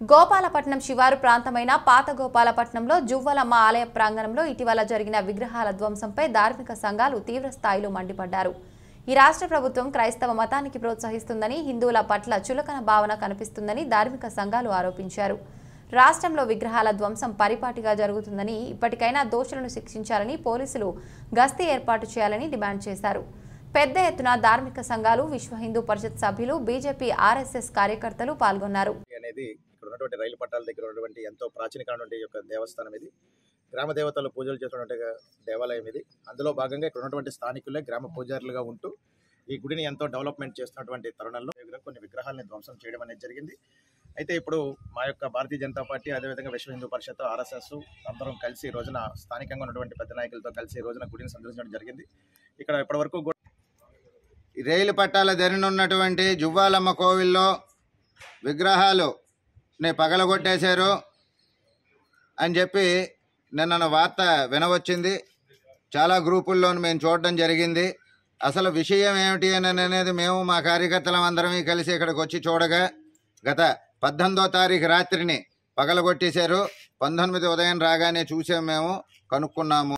గోపాలపట్నం శివారు ప్రాంతమైన పాత గోపాలపట్నంలో జువ్వలమ్మ ఆలయ ప్రాంగణంలో ఇటీవల జరిగిన విగ్రహాల ధ్వంసంపై ధార్మిక సంఘాలు తీవ్ర స్థాయిలో మండిపడ్డారు. ఈ రాష్ట్ర ప్రభుత్వం క్రైస్తవ మతానికి ప్రోత్సహిస్తుందని హిందువుల పట్ల చులకన భావన కనిపిస్తుందని ధార్మిక సంఘాలు ఆరోపించారు. రాష్ట్రంలో విగ్రహాల ధ్వంసం పరిపాటిగా జరుగుతుందని ఇప్పటికైనా దోషులను శిక్షించాలని పోలీసులు గస్తీ ఏర్పాటు చేయాలని డిమాండ్ చేశారు. పెద్ద ఎత్తున ధార్మిక సంఘాలు విశ్వ హిందూ పరిషత్ సభ్యులు బీజేపీ ఆర్ఎస్ఎస్ కార్యకర్తలు పాల్గొన్నారు. అనేది ఉన్నటువంటి రైలు పట్టాల దగ్గర ఉన్నటువంటి ఎంతో ప్రాచీనమైనటువంటి యొక్క దేవస్థానం ఇది. గ్రామ దేవతలు పూజలు చేస్తున్నటువంటి దేవాలయం ఇది. అందులో భాగంగా ఇక్కడ ఉన్నటువంటి స్థానికులే గ్రామ పూజారులుగా ఉంటూ ఈ గుడిని ఎంతో డెవలప్మెంట్ చేస్తున్నటువంటి తరుణంలో కొన్ని విగ్రహాలని ధ్వంసం చేయడం అనేది జరిగింది. అయితే ఇప్పుడు మా యొక్క భారతీయ జనతా పార్టీ అదేవిధంగా విశ్వ హిందూ పరిషత్ ఆర్ఎస్ఎస్ అందరం కలిసి రోజున స్థానికంగా ఉన్నటువంటి పెద్ద నాయకులతో కలిసి రోజున గుడిని సందర్శించడం జరిగింది. ఇక్కడ ఇప్పటివరకు రైలు పట్టాల ధరినున్నటువంటి జువ్వాలమ్మ కోవిల్లో విగ్రహాలు ని పగలగొట్టేశారు అని చెప్పి నిన్న వార్త వినవచ్చింది. చాలా గ్రూపుల్లో మేము చూడడం జరిగింది. అసలు విషయం ఏమిటి అని అనేది మేము మా కార్యకర్తలం అందరం కలిసి ఇక్కడికి వచ్చి చూడగా గత పద్దెనిమిదో తారీఖు రాత్రిని పగలగొట్టేశారు. పంతొమ్మిది ఉదయం రాగానే చూసాం మేము కనుక్కున్నాము.